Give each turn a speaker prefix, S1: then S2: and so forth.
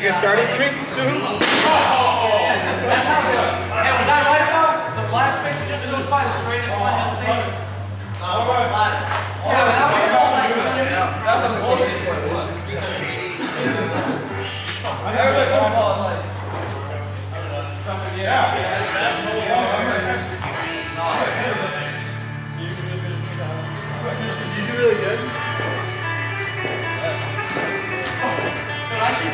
S1: get started for me soon? Oh, oh, oh.
S2: Hey, was that right though? The last picture, just goes by the straightest one you'll see. Yeah, but that was That was a Everybody go pause.
S1: Did you do really good?
S2: So I should